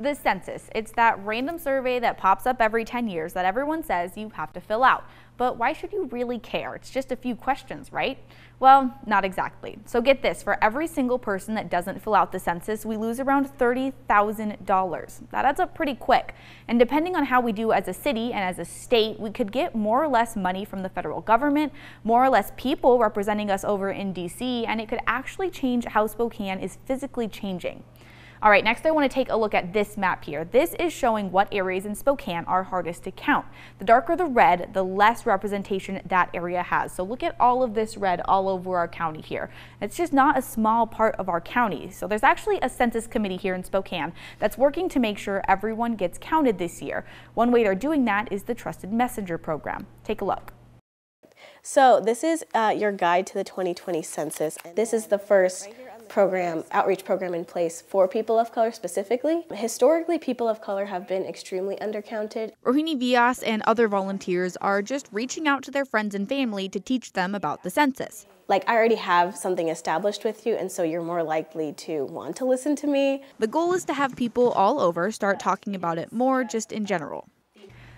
The census. It's that random survey that pops up every 10 years that everyone says you have to fill out. But why should you really care? It's just a few questions, right? Well, not exactly. So get this, for every single person that doesn't fill out the census, we lose around $30,000. That adds up pretty quick. And depending on how we do as a city and as a state, we could get more or less money from the federal government, more or less people representing us over in DC, and it could actually change how Spokane is physically changing. All right, next I want to take a look at this map here. This is showing what areas in Spokane are hardest to count. The darker the red, the less representation that area has. So look at all of this red all over our county here. It's just not a small part of our county. So there's actually a census committee here in Spokane that's working to make sure everyone gets counted this year. One way they're doing that is the Trusted Messenger program. Take a look. So this is uh, your guide to the 2020 census. This is the first program, outreach program in place for people of color specifically. Historically, people of color have been extremely undercounted. Rohini Vias and other volunteers are just reaching out to their friends and family to teach them about the census. Like, I already have something established with you, and so you're more likely to want to listen to me. The goal is to have people all over start talking about it more just in general.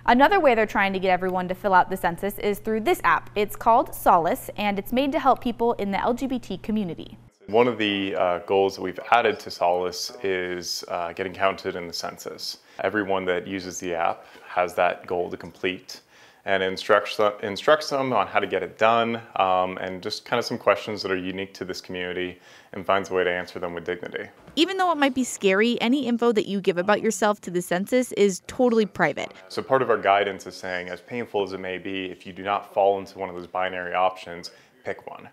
Another way they're trying to get everyone to fill out the census is through this app. It's called Solace, and it's made to help people in the LGBT community. One of the uh, goals that we've added to Solace is uh, getting counted in the census. Everyone that uses the app has that goal to complete and instructs them, instructs them on how to get it done um, and just kind of some questions that are unique to this community and finds a way to answer them with dignity. Even though it might be scary, any info that you give about yourself to the census is totally private. So part of our guidance is saying, as painful as it may be, if you do not fall into one of those binary options, pick one.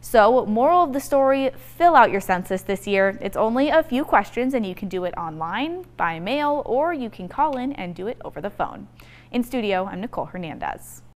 So, moral of the story fill out your census this year. It's only a few questions, and you can do it online, by mail, or you can call in and do it over the phone. In studio, I'm Nicole Hernandez.